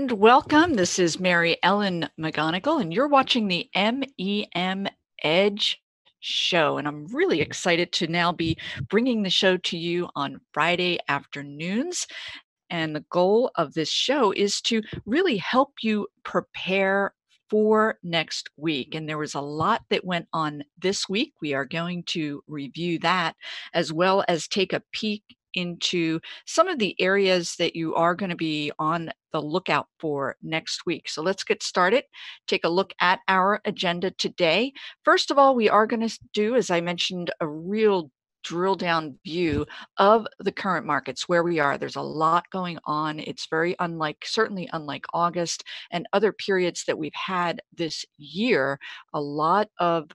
and welcome. This is Mary Ellen McGonagle, and you're watching the MEM Edge show. And I'm really excited to now be bringing the show to you on Friday afternoons. And the goal of this show is to really help you prepare for next week. And there was a lot that went on this week. We are going to review that as well as take a peek into some of the areas that you are going to be on the lookout for next week. So let's get started. Take a look at our agenda today. First of all, we are going to do, as I mentioned, a real drill down view of the current markets where we are there's a lot going on it's very unlike certainly unlike august and other periods that we've had this year a lot of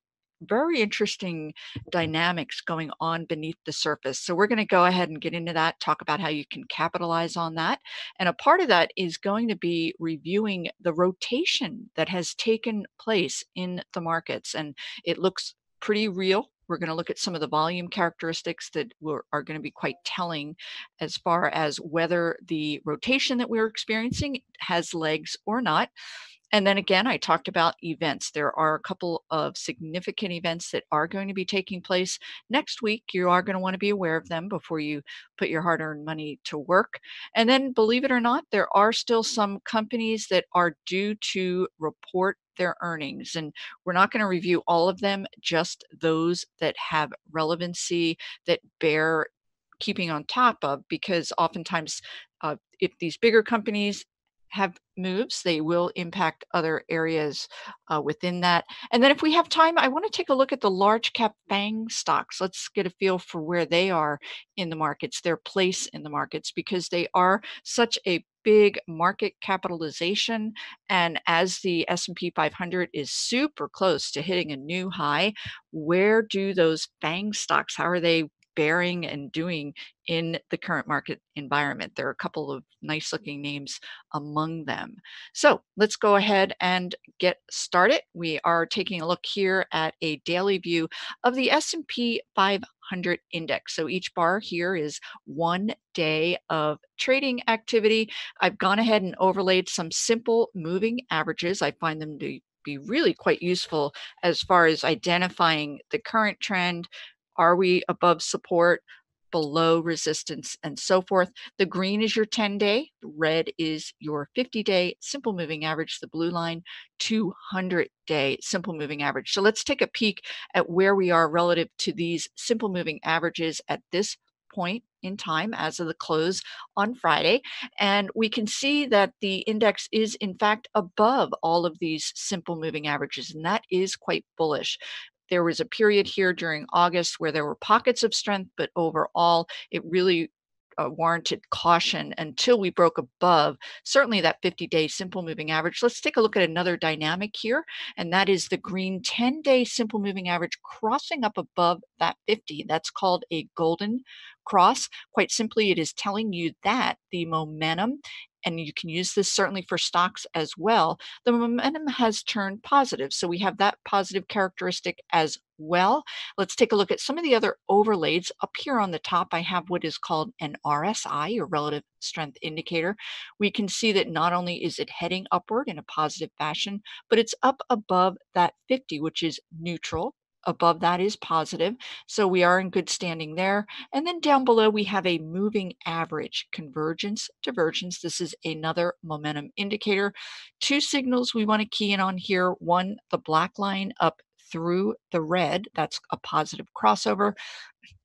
very interesting dynamics going on beneath the surface. So we're going to go ahead and get into that, talk about how you can capitalize on that. And a part of that is going to be reviewing the rotation that has taken place in the markets. And it looks pretty real. We're going to look at some of the volume characteristics that are going to be quite telling as far as whether the rotation that we're experiencing has legs or not. And then again, I talked about events. There are a couple of significant events that are going to be taking place next week. You are going to want to be aware of them before you put your hard earned money to work. And then, believe it or not, there are still some companies that are due to report their earnings. And we're not going to review all of them, just those that have relevancy that bear keeping on top of, because oftentimes, uh, if these bigger companies have moves, they will impact other areas uh, within that. And then if we have time, I want to take a look at the large cap FANG stocks. Let's get a feel for where they are in the markets, their place in the markets, because they are such a big market capitalization and as the S&P 500 is super close to hitting a new high where do those FANG stocks how are they bearing and doing in the current market environment. There are a couple of nice mm. looking names among them. So let's go ahead and get started. We are taking a look here at a daily view of the S&P 500 index. So each bar here is one day of trading activity. I've gone ahead and overlaid some simple moving averages. I find them to be really quite useful as far as identifying the current trend, are we above support, below resistance, and so forth? The green is your 10 day, red is your 50 day simple moving average, the blue line, 200 day simple moving average. So let's take a peek at where we are relative to these simple moving averages at this point in time as of the close on Friday. And we can see that the index is in fact above all of these simple moving averages, and that is quite bullish. There was a period here during August where there were pockets of strength, but overall, it really uh, warranted caution until we broke above certainly that 50 day simple moving average. Let's take a look at another dynamic here, and that is the green 10 day simple moving average crossing up above that 50. That's called a golden cross. Quite simply, it is telling you that the momentum and you can use this certainly for stocks as well, the momentum has turned positive. So we have that positive characteristic as well. Let's take a look at some of the other overlays. Up here on the top, I have what is called an RSI, or relative strength indicator. We can see that not only is it heading upward in a positive fashion, but it's up above that 50, which is neutral above that is positive. So we are in good standing there. And then down below, we have a moving average convergence, divergence. This is another momentum indicator. Two signals we want to key in on here. One, the black line up through the red, that's a positive crossover.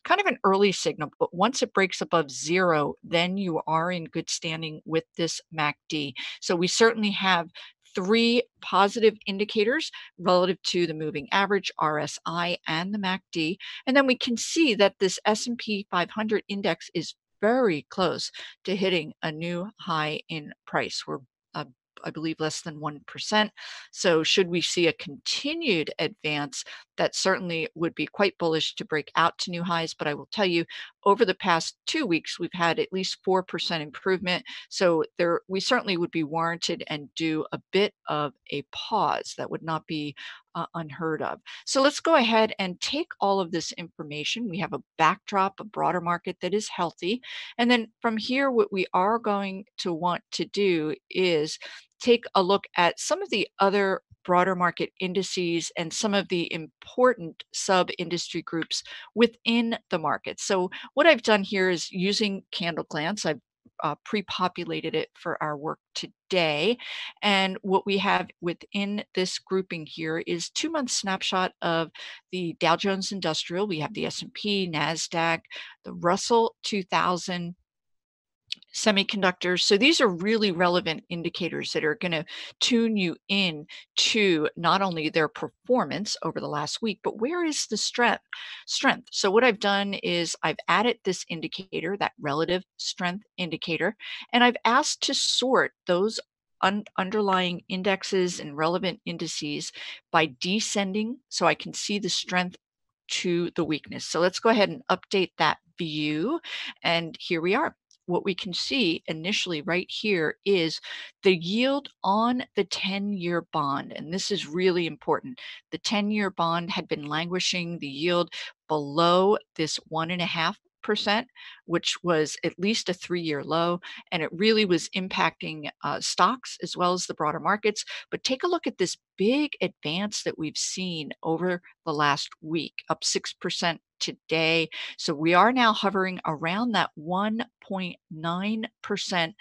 Kind of an early signal, but once it breaks above zero, then you are in good standing with this MACD. So we certainly have three positive indicators relative to the moving average RSI and the MACD and then we can see that this S&P 500 index is very close to hitting a new high in price we're uh, I believe less than 1%. So, should we see a continued advance, that certainly would be quite bullish to break out to new highs. But I will tell you, over the past two weeks, we've had at least 4% improvement. So there, we certainly would be warranted and do a bit of a pause. That would not be uh, unheard of. So let's go ahead and take all of this information. We have a backdrop, a broader market that is healthy. And then from here, what we are going to want to do is take a look at some of the other broader market indices and some of the important sub industry groups within the market. So, what I've done here is using Candle Glance, I've uh, pre-populated it for our work today. And what we have within this grouping here is two month snapshot of the Dow Jones Industrial. We have the S&P, NASDAQ, the Russell 2000, semiconductors. So these are really relevant indicators that are going to tune you in to not only their performance over the last week, but where is the strength? Strength. So what I've done is I've added this indicator, that relative strength indicator, and I've asked to sort those un- underlying indexes and relevant indices by descending so I can see the strength to the weakness. So let's go ahead and update that view. And here we are what we can see initially right here is the yield on the 10 year bond. And this is really important. The 10 year bond had been languishing, the yield below this one and a half which was at least a three-year low, and it really was impacting uh, stocks as well as the broader markets. But take a look at this big advance that we've seen over the last week, up six percent today. So we are now hovering around that 1.9 percent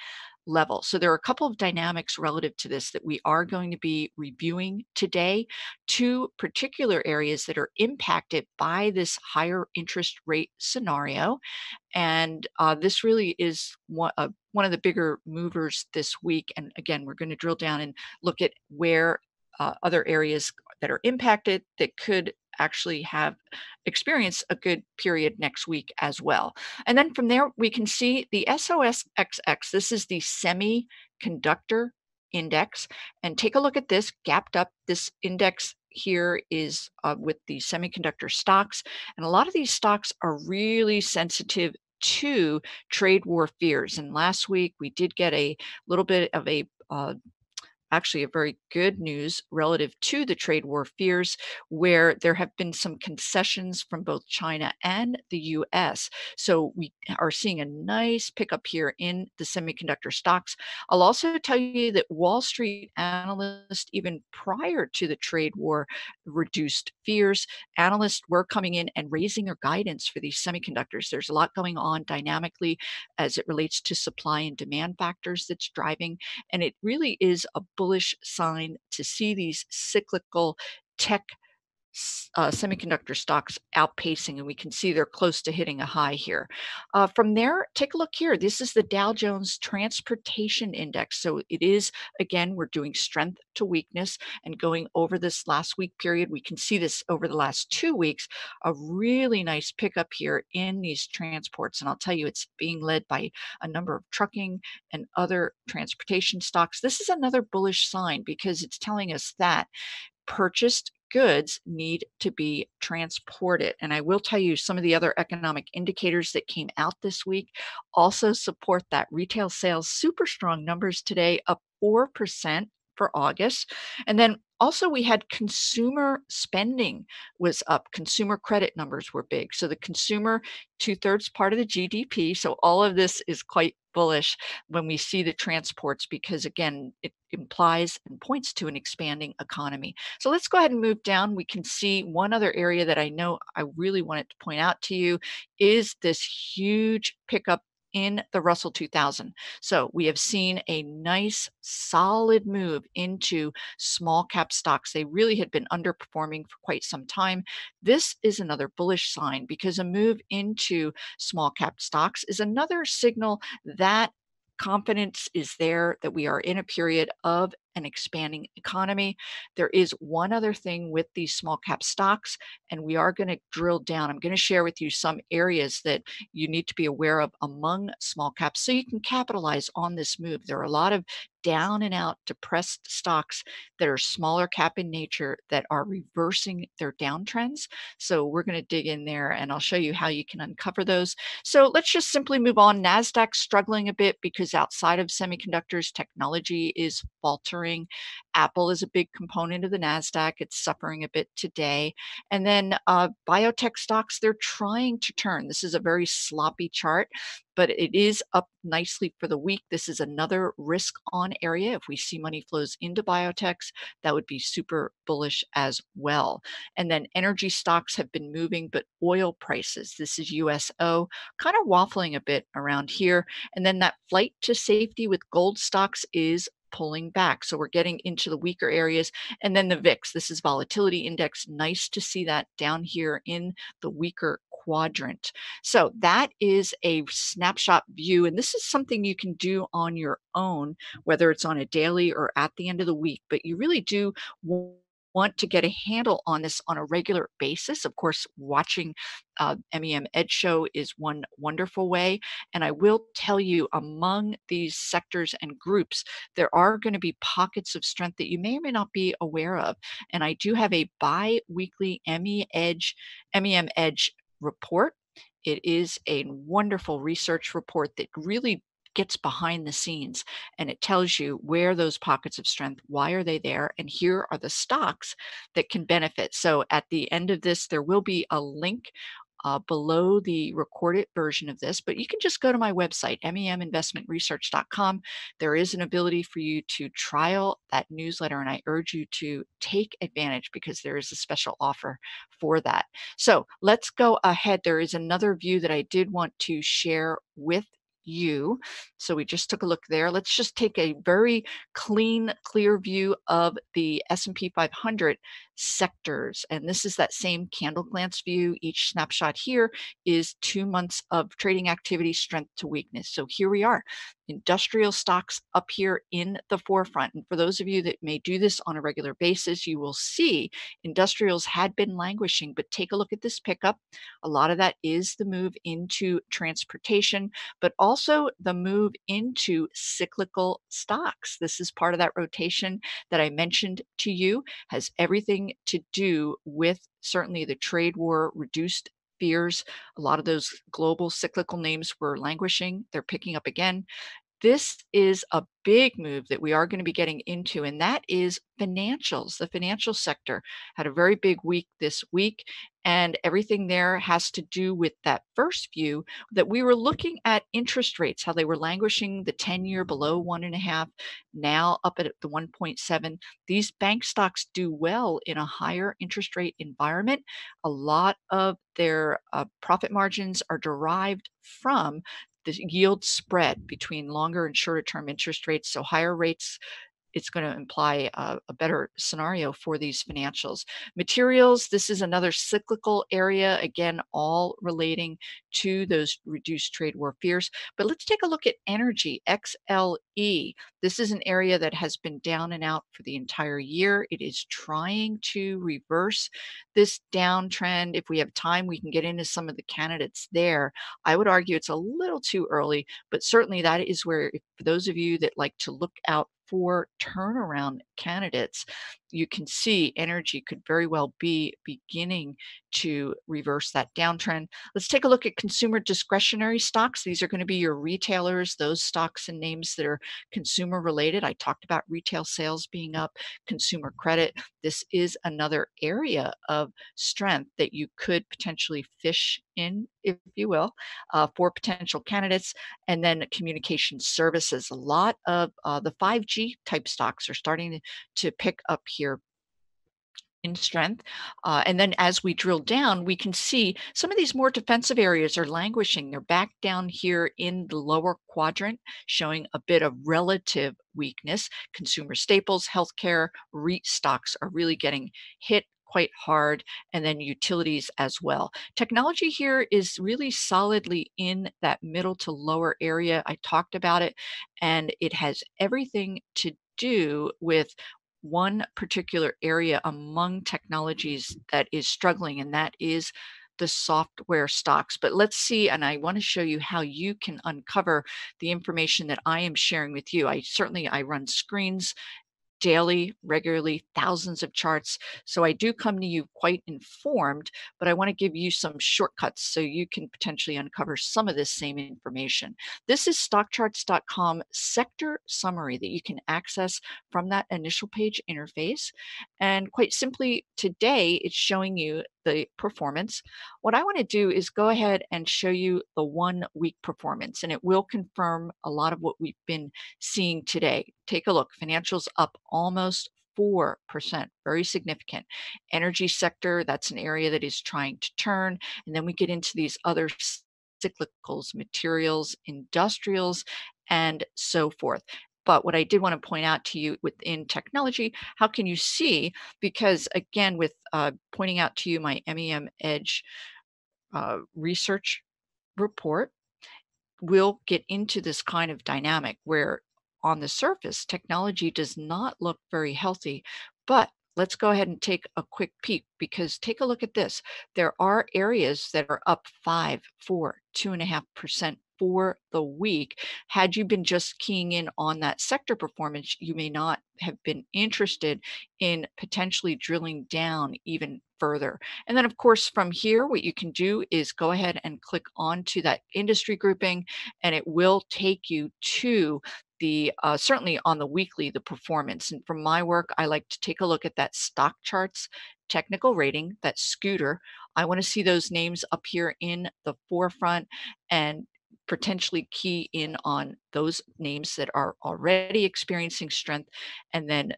level. So there are a couple of dynamics relative to this that we are going to be reviewing today. Two particular areas that are impacted by this higher interest rate scenario. And uh, this really is one, uh, one of the bigger movers this week. And again, we're going to drill down and look at where uh, other areas that are impacted that could actually have experienced a good period next week as well. And then from there, we can see the SOSXX. This is the semiconductor index. And take a look at this gapped up. This index here is uh, with the semiconductor stocks. And a lot of these stocks are really sensitive to trade war fears. And last week we did get a little bit of a uh, actually a very good news relative to the trade war fears, where there have been some concessions from both China and the US. So we are seeing a nice pickup here in the semiconductor stocks. I'll also tell you that Wall Street analysts, even prior to the trade war, reduced fears. Analysts were coming in and raising their guidance for these semiconductors. There's a lot going on dynamically as it relates to supply and demand factors that's driving. And it really is a bullish sign to see these cyclical tech uh, semiconductor stocks outpacing, and we can see they're close to hitting a high here. Uh, from there, take a look here. This is the Dow Jones Transportation Index. So it is, again, we're doing strength to weakness and going over this last week period. We can see this over the last two weeks, a really nice pickup here in these transports. And I'll tell you, it's being led by a number of trucking and other transportation stocks. This is another bullish sign because it's telling us that purchased goods need to be transported. And I will tell you some of the other economic indicators that came out this week also support that. Retail sales, super strong numbers today, up 4% for August. And then also we had consumer spending was up consumer credit numbers were big so the consumer two-thirds part of the gdp so all of this is quite bullish when we see the transports because again it implies and points to an expanding economy so let's go ahead and move down we can see one other area that i know i really wanted to point out to you is this huge pickup in the Russell 2000. So we have seen a nice solid move into small cap stocks. They really had been underperforming for quite some time. This is another bullish sign because a move into small cap stocks is another signal that confidence is there that we are in a period of an expanding economy. There is one other thing with these small cap stocks, and we are going to drill down. I'm going to share with you some areas that you need to be aware of among small caps so you can capitalize on this move. There are a lot of down and out depressed stocks that are smaller cap in nature that are reversing their downtrends. So we're going to dig in there and I'll show you how you can uncover those. So let's just simply move on. NASDAQ struggling a bit because outside of semiconductors, technology is faltering. Apple is a big component of the NASDAQ. It's suffering a bit today. And then uh, biotech stocks, they're trying to turn. This is a very sloppy chart but it is up nicely for the week. This is another risk on area. If we see money flows into biotechs, that would be super bullish as well. And then energy stocks have been moving, but oil prices, this is USO, kind of waffling a bit around here. And then that flight to safety with gold stocks is pulling back. So we're getting into the weaker areas. And then the VIX, this is volatility index. Nice to see that down here in the weaker quadrant. So that is a snapshot view. And this is something you can do on your own, whether it's on a daily or at the end of the week. But you really do want to get a handle on this on a regular basis, of course, watching uh, MEM Edge Show is one wonderful way. And I will tell you, among these sectors and groups, there are going to be pockets of strength that you may or may not be aware of. And I do have a bi weekly ME Edge, MEM Edge report. It is a wonderful research report that really gets behind the scenes and it tells you where those pockets of strength why are they there and here are the stocks that can benefit so at the end of this there will be a link uh, below the recorded version of this, but you can just go to my website, meminvestmentresearch.com. There is an ability for you to trial that newsletter, and I urge you to take advantage because there is a special offer for that. So let's go ahead. There is another view that I did want to share with you. So we just took a look there. Let's just take a very clean, clear view of the S&P 500 sectors. And this is that same candle glance view. Each snapshot here is two months of trading activity, strength to weakness. So here we are, industrial stocks up here in the forefront. And for those of you that may do this on a regular basis, you will see industrials had been languishing, but take a look at this pickup. A lot of that is the move into transportation, but also the move into cyclical stocks. This is part of that rotation that I mentioned to you, has everything to do with certainly the trade war, reduced fears. A lot of those global cyclical names were languishing. They're picking up again. This is a big move that we are going to be getting into, and that is financials. The financial sector had a very big week this week, and everything there has to do with that first view that we were looking at interest rates, how they were languishing the 10 year below one and a half, now up at the 1.7. These bank stocks do well in a higher interest rate environment. A lot of their uh, profit margins are derived from the yield spread between longer and shorter term interest rates. So higher rates it's going to imply a, a, better scenario for these financials. Materials, this is another cyclical area, again, all relating to those reduced trade war fears. But let's take a look at energy, XLE. This is an area that has been down and out for the entire year. It is trying to reverse this downtrend. If we have time, we can get into some of the candidates there. I would argue it's a little too early, but certainly that is where, for those of you that like to look out for turnaround candidates, you can see energy could very well be beginning to reverse that downtrend. Let's take a look at consumer discretionary stocks. These are going to be your retailers, those stocks and names that are consumer related. I talked about retail sales being up, consumer credit. This is another area of strength that you could potentially fish in, if you will, uh, for potential candidates. And then communication services. A lot of uh, the 5G type stocks are starting to pick up here in strength. Uh, and then as we drill down, we can see some of these more defensive areas are languishing. They're back down here in the lower quadrant, showing a bit of relative weakness. Consumer staples, healthcare, REIT stocks are really getting hit quite hard, and then utilities as well. Technology here is really solidly in that middle to lower area. I talked about it, and it has everything to do with one particular area among technologies that is struggling, and that is the software stocks. But let's see, and I want to show you how you can uncover the information that I am sharing with you. I certainly I run screens daily, regularly, thousands of charts. So I do come to you quite informed, but I want to give you some shortcuts so you can potentially uncover some of this same information. This is stockcharts.com sector summary that you can access from that initial page interface. And quite simply, today it's showing you the performance. What I want to do is go ahead and show you the one week performance, and it will confirm a lot of what we've been seeing today. Take a look, financials up almost 4%, very significant. Energy sector, that's an area that is trying to turn. And then we get into these other cyclicals, materials, industrials, and so forth. But what I did want to point out to you within technology, how can you see? Because again, with uh, pointing out to you my MEM Edge uh, research report, we'll get into this kind of dynamic where on the surface, technology does not look very healthy, but let's go ahead and take a quick peek because take a look at this. There are areas that are up five, four, two and a half percent for the week. Had you been just keying in on that sector performance, you may not have been interested in potentially drilling down even further. And then, of course, from here, what you can do is go ahead and click onto that industry grouping, and it will take you to the uh, certainly on the weekly the performance and from my work i like to take a look at that stock charts technical rating that scooter i want to see those names up here in the forefront and potentially key in on those names that are already experiencing strength and then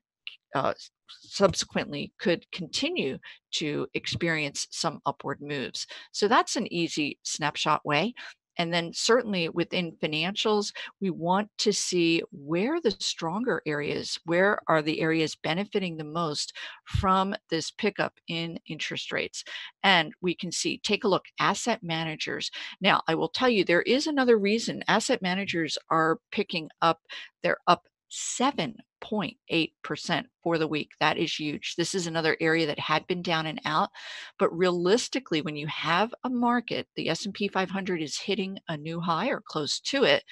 uh, subsequently could continue to experience some upward moves. So that's an easy snapshot way. And then certainly within financials, we want to see where the stronger areas, where are the areas benefiting the most from this pickup in interest rates. And we can see, take a look, asset managers. Now, I will tell you, there is another reason asset managers are picking up, they're up 7.8% for the week. That is huge. This is another area that had been down and out, but realistically when you have a market, the S&P 500 is hitting a new high or close to it,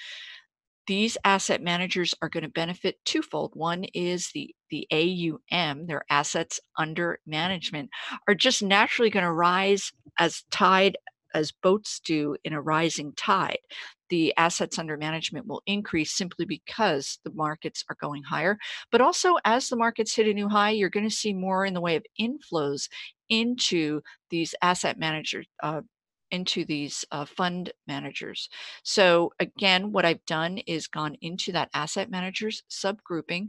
these asset managers are going to benefit twofold. One is the the AUM, their assets under management, are just naturally going to rise as tide as boats do in a rising tide the assets under management will increase simply because the markets are going higher. But also, as the markets hit a new high, you're going to see more in the way of inflows into these asset managers. Uh, into these uh, fund managers. So again, what I've done is gone into that asset managers subgrouping,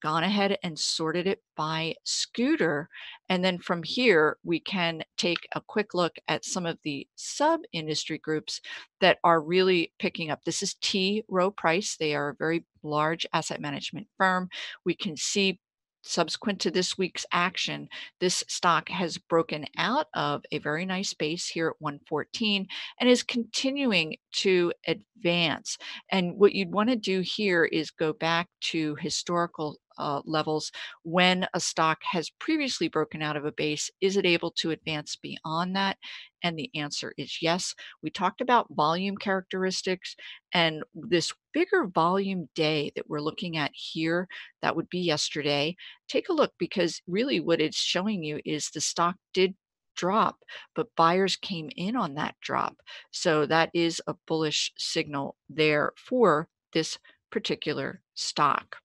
gone ahead and sorted it by scooter. And then from here, we can take a quick look at some of the sub industry groups that are really picking up. This is T. Rowe Price. They are a very large asset management firm. We can see subsequent to this week's action, this stock has broken out of a very nice base here at 114 and is continuing to advance. And what you'd want to do here is go back to historical uh, levels when a stock has previously broken out of a base. Is it able to advance beyond that? And the answer is yes. We talked about volume characteristics and this bigger volume day that we're looking at here, that would be yesterday. Take a look because really what it's showing you is the stock did drop, but buyers came in on that drop. So that is a bullish signal there for this particular stock.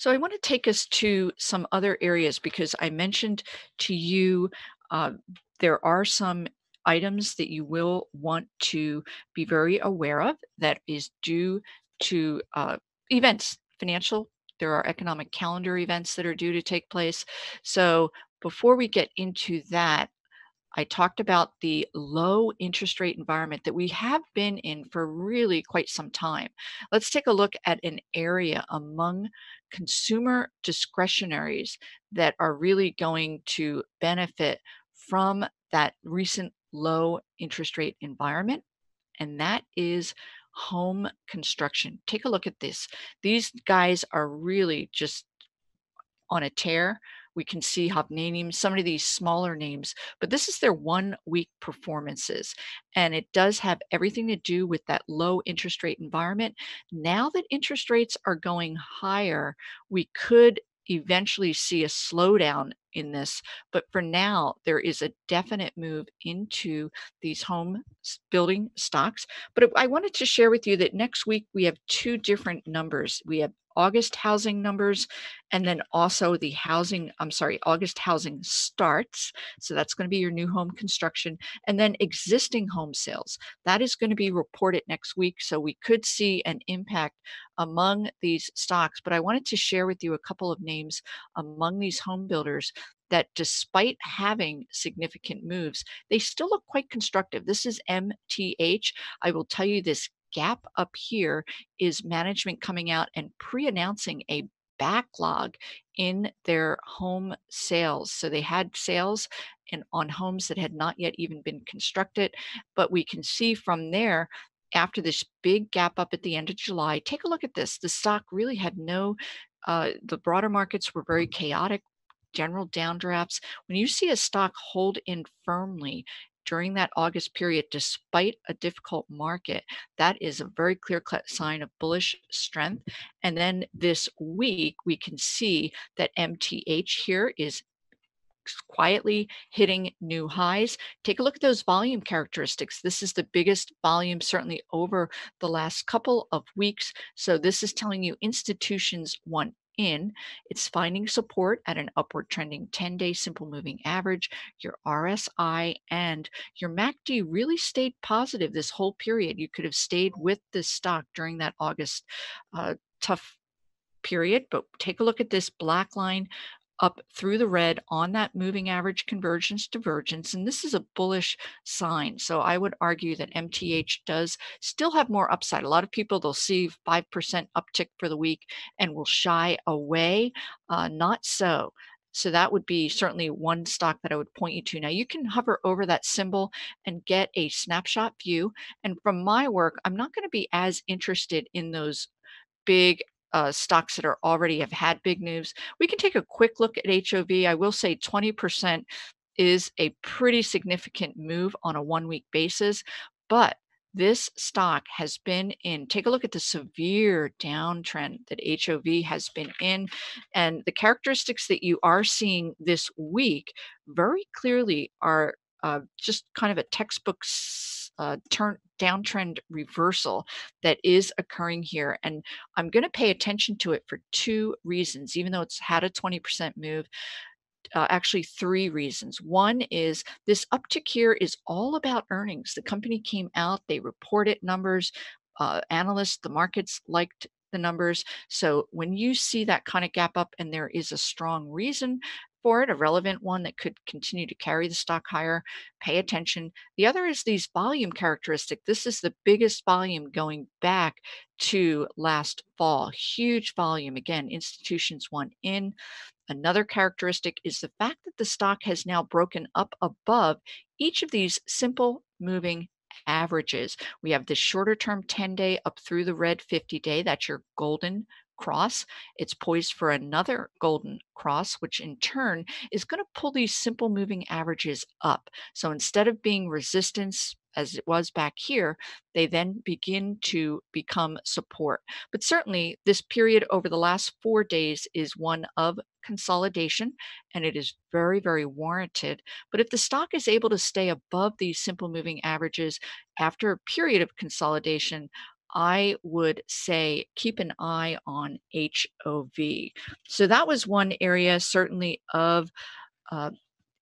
So I want to take us to some other areas because I mentioned to you uh, there are some items that you will want to be very aware of that is due to uh, events, financial, there are economic calendar events that are due to take place. So before we get into that, I talked about the low interest rate environment that we have been in for really quite some time. Let's take a look at an area among consumer discretionaries that are really going to benefit from that recent low interest rate environment, and that is home construction. Take a look at this. These guys are really just on a tear We can see Hovnanian, some of these smaller names, but this is their one week performances. And it does have everything to do with that low interest rate environment. Now that interest rates are going higher, we could eventually see a slowdown in this. But for now, there is a definite move into these home building stocks. But I wanted to share with you that next week we have two different numbers. We have August housing numbers, and then also the housing, I'm sorry, August housing starts. So that's going to be your new home construction, and then existing home sales. That is going to be reported next week. So we could see an impact among these stocks. But I wanted to share with you a couple of names among these home builders that despite having significant moves, they still look quite constructive. This is MTH. I will tell you this gap up here is management coming out and pre announcing a backlog in their home sales. So they had sales in, on homes that had not yet even been constructed. But we can see from there, after this big gap up at the end of July, take a look at this. The stock really had no, uh, the broader markets were very chaotic general downdrafts. When you see a stock hold in firmly, during that August period, despite a difficult market, that is a very clear sign of bullish strength. And then this week, we can see that MTH here is quietly hitting new highs. Take a look at those volume characteristics. This is the biggest volume, certainly over the last couple of weeks. So, this is telling you institutions want in, it's finding support at an upward trending 10 day simple moving average. Your RSI and your MACD really stayed positive this whole period. You could have stayed with this stock during that August uh, tough period, but take a look at this black line up through the red on that moving average convergence divergence. And this is a bullish sign. So I would argue that MTH does still have more upside. A lot of people, they'll see 5% uptick for the week and will shy away. Uh, not so. So that would be certainly one stock that I would point you to. Now you can hover over that symbol and get a snapshot view. And from my work, I'm not going to be as interested in those big uh, stocks that are already have had big moves. We can take a quick look at HOV. I will say 20% is a pretty significant move on a one week basis, but this stock has been in take a look at the severe downtrend that HOV has been in and the characteristics that you are seeing this week very clearly are uh, just kind of a textbook uh, turn downtrend reversal that is occurring here. And I'm going to pay attention to it for two reasons, even though it's had a 20% move. Uh, actually, three reasons. One is this uptick here is all about earnings. The company came out, they reported numbers. Uh, analysts, the markets liked the numbers. So when you see that kind of gap up and there is a strong reason for it, a relevant one that could continue to carry the stock higher, pay attention. The other is these volume characteristic. This is the biggest volume going back to last fall. Huge volume. Again, institutions want in. Another characteristic is the fact that the stock has now broken up above each of these simple moving averages. We have the shorter term 10 day up through the red 50 day. That's your golden cross. It's poised for another golden cross, which in turn is going to pull these simple moving averages up. So instead of being resistance as it was back here, they then begin to become support. But certainly, this period over the last four days is one of consolidation, and it is very, very warranted. But if the stock is able to stay above these simple moving averages after a period of consolidation, I would say keep an eye on HOV. So that was one area, certainly, of uh,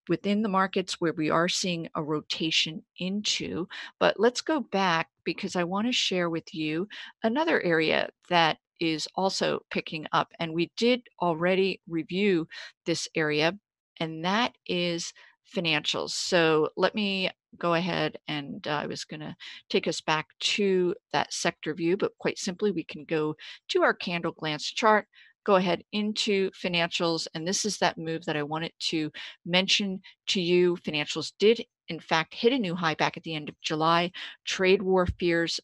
within the markets where we are seeing a rotation into. But let's go back because I want to share with you another area that is also picking up. And we did already review this area, and that is financials. So let me go ahead and uh, I was going to take us back to that sector view, but quite simply, we can go to our candle glance chart, go ahead into financials. And this is that move that I wanted to mention to you. Financials did, in fact, hit a new high back at the end of July. Trade war fears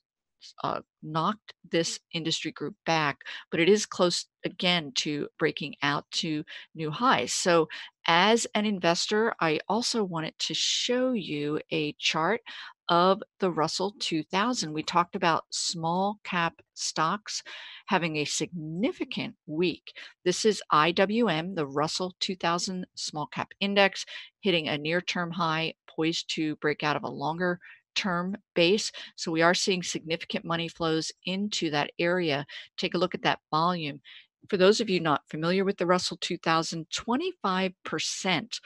uh, knocked this industry group back, but it is close again to breaking out to new highs. So, as an investor, I also wanted to show you a chart of the Russell 2000. We talked about small cap stocks having a significant week. This is IWM, the Russell 2000 Small Cap Index, hitting a near term high, poised to break out of a longer term base. So we are seeing significant money flows into that area. Take a look at that volume. For those of you not familiar with the Russell 2000, 25%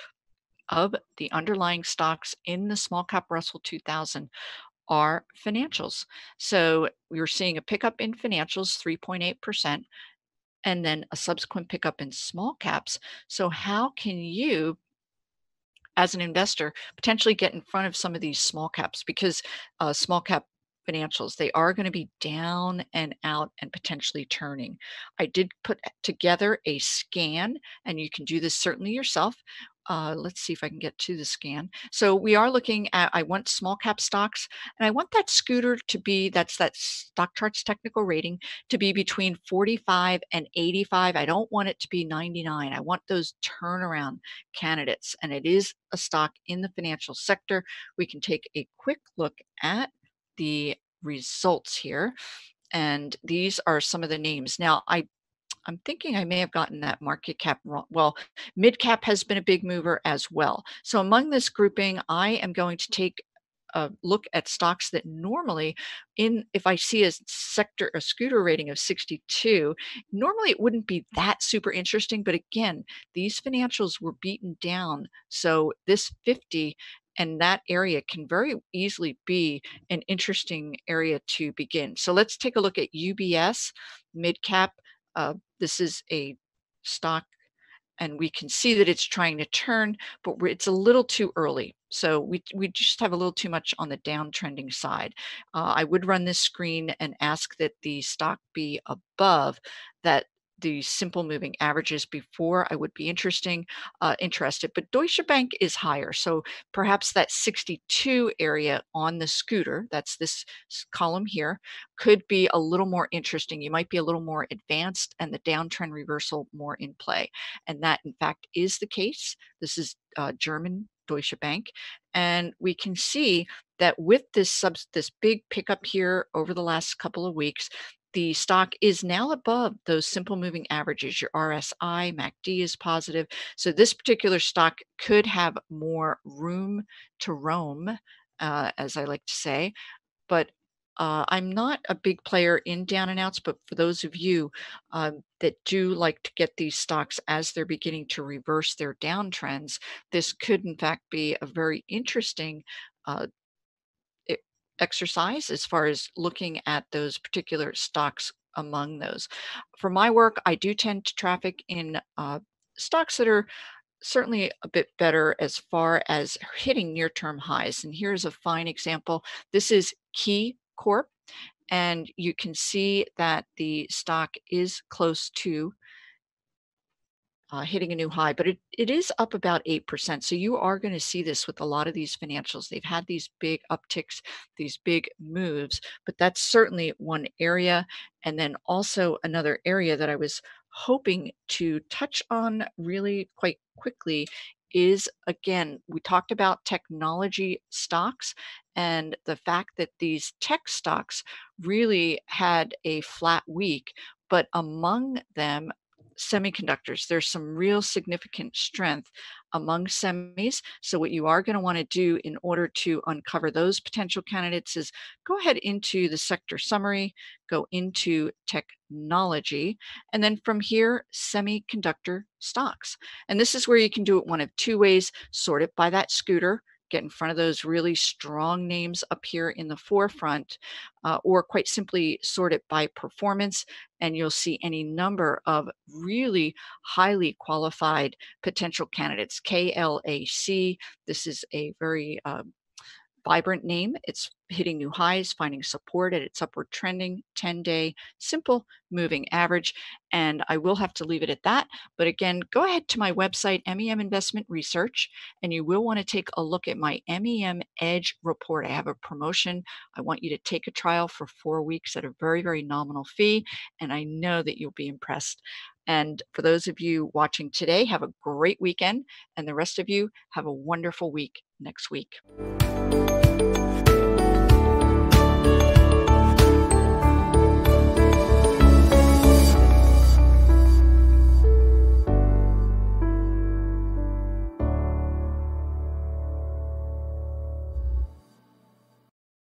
of the underlying stocks in the small cap Russell 2000 are financials. So we are seeing a pickup in financials, 3.8%, and then a subsequent pickup in small caps. So, how can you, as an investor, potentially get in front of some of these small caps? Because uh, small cap financials, they are going to be down and out and potentially turning. I did put together a scan, and you can do this certainly yourself uh, let's see if I can get to the scan. So we are looking at, I want small cap stocks and I want that scooter to be, that's that stock charts technical rating to be between 45 and 85. I don't want it to be 99. I want those turnaround candidates and it is a stock in the financial sector. We can take a quick look at the results here. And these are some of the names. Now, I I'm thinking I may have gotten that market cap wrong. Well, mid cap has been a big mover as well. So among this grouping, I am going to take a look at stocks that normally in if I see a sector a scooter rating of 62, normally it wouldn't be that super interesting, but again, these financials were beaten down. So this 50 and that area can very easily be an interesting area to begin. So let's take a look at UBS mid cap uh, this is a stock and we can see that it's trying to turn, but it's a little too early. So we, we just have a little too much on the downtrending side. Uh, I would run this screen and ask that the stock be above that the simple moving averages before I would be interesting uh, interested, but Deutsche Bank is higher. So perhaps that 62 area on the scooter, that's this column here, could be a little more interesting. You might be a little more advanced and the downtrend reversal more in play. And that in fact is the case. This is uh, German Deutsche Bank. And we can see that with this sub, this big pickup here over the last couple of weeks, the stock is now above those simple moving averages. Your RSI, MACD is positive. So this particular stock could have more room to roam, uh, as I like to say. But uh, I'm not a big player in down and outs, but for those of you um, that do like to get these stocks as they're beginning to reverse their downtrends, this could in fact be a very interesting uh, exercise as far as looking at those particular stocks among those. For my work, I do tend to traffic in uh, stocks that are certainly a bit better as far as hitting near term highs. And here's a fine example. This is Key Corp. And you can see that the stock is close to uh, hitting a new high, but it, it is up about 8%. So you are going to see this with a lot of these financials. They've had these big upticks, these big moves, but that's certainly one area. And then also another area that I was hoping to touch on really quite quickly is again, we talked about technology stocks and the fact that these tech stocks really had a flat week, but among them, semiconductors. There's some real significant strength among semis. So, what you are going to want to do in order to uncover those potential candidates is go ahead into the sector summary, go into technology, and then from here, semiconductor stocks. And this is where you can do it one of two ways sort it by that scooter get in front of those really strong names up here in the forefront, uh, or quite simply sort it by performance, and you'll see any number of really highly qualified potential candidates. KLAC, this is a very uh, vibrant name. It's hitting new highs, finding support at its upward trending 10 day simple moving average. And I will have to leave it at that. But again, go ahead to my website, MEM Investment Research, and you will want to take a look at my MEM Edge report. I have a promotion. I want you to take a trial for four weeks at a very, very nominal fee. And I know that you'll be impressed. And for those of you watching today, have a great weekend. And the rest of you, have a wonderful week next week.